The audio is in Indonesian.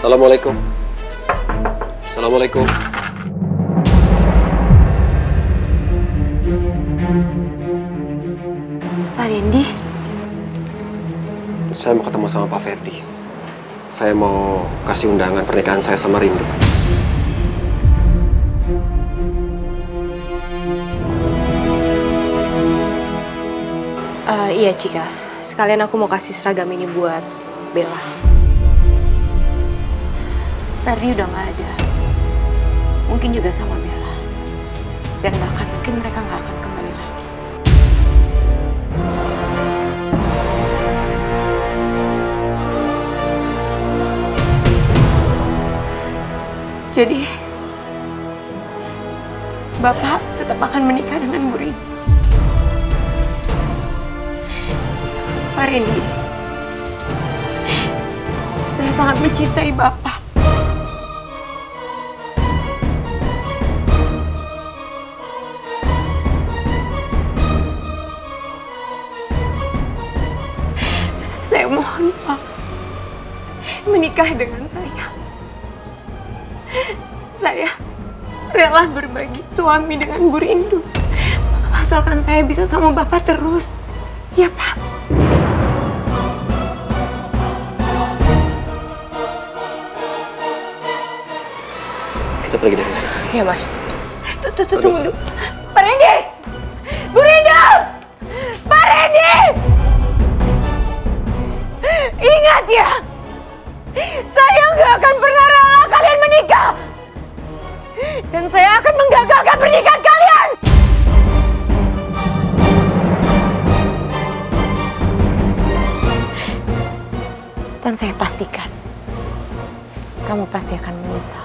Assalamualaikum. Assalamualaikum. Pak Dendi, Saya mau ketemu sama Pak Ferdi. Saya mau kasih undangan pernikahan saya sama Rindu. Eh, iya Cika. Sekalian aku mau kasih seragam ini buat Bella. Ferdi udah nggak ada. Mungkin juga sama Bella. Dan bahkan mungkin mereka nggak akan kembali lagi. Jadi, Bapak tetap akan menikah dengan Bu Rini. Pak Randy, saya sangat mencintai Bapak. Mohon Pak, menikah dengan saya. Saya rela berbagi suami dengan Bu Rindu. Asalkan saya bisa sama Bapak terus. Ya Pak. Kita pergi dari sini. Ya mas. Tunggu dulu. Pak Randy! Bu Rindu! Pak Randy! Ingat ya! Saya nggak akan pernah rela kalian menikah! Dan saya akan menggagalkan pernikahan kalian! Dan saya pastikan, kamu pasti akan menyesal.